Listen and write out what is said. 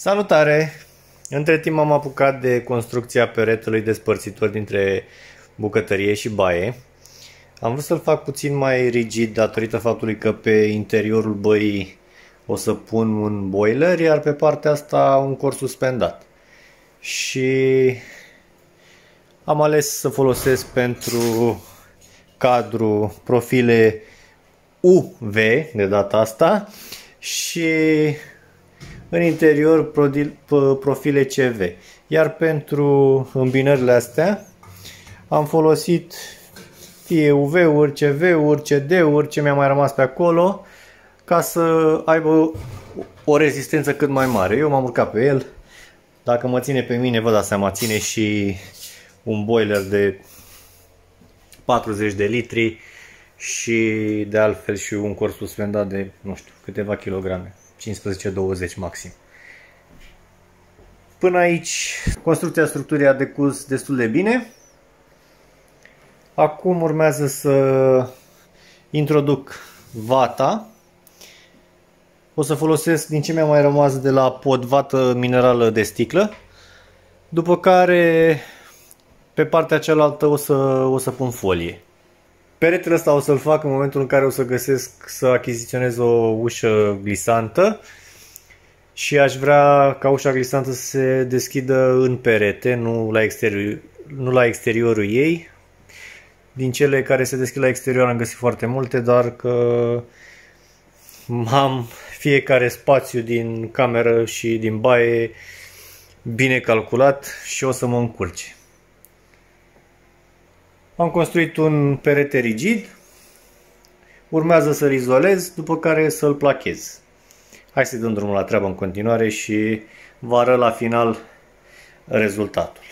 Salutare! Între timp am apucat de construcția peretelui despărțitor dintre bucătărie și baie. Am vrut să-l fac puțin mai rigid datorită faptului că pe interiorul băii o să pun un boiler, iar pe partea asta un cor suspendat. Și am ales să folosesc pentru cadru profile UV de data asta și în interior profile CV. Iar pentru îmbinările astea am folosit fie UV-uri, CV-uri, CD-uri, ce mi-a mai rămas pe acolo, ca să aibă o rezistență cât mai mare. Eu m-am urcat pe el. Dacă mă ține pe mine, vă dați seama, ține și un boiler de 40 de litri și de altfel și un corp suspendat de, nu știu, câteva kilograme. 15-20 maxim. Până aici, construcția structurii a decurs destul de bine. Acum urmează să introduc vata. O să folosesc din ce mi-a mai rămas de la pod vată minerală de sticlă. După care pe partea cealaltă o să, o să pun folie. Peretele ăsta o să-l fac în momentul în care o să găsesc să achiziționez o ușă glisantă și aș vrea ca ușa glisantă să se deschidă în perete, nu la, exterior, nu la exteriorul ei. Din cele care se deschid la exterior am găsit foarte multe, dar că am fiecare spațiu din cameră și din baie bine calculat și o să mă încurce. Am construit un perete rigid, urmează să-l izolez, după care să-l plachez. Hai să dăm drumul la treabă în continuare și vă arăt la final rezultatul.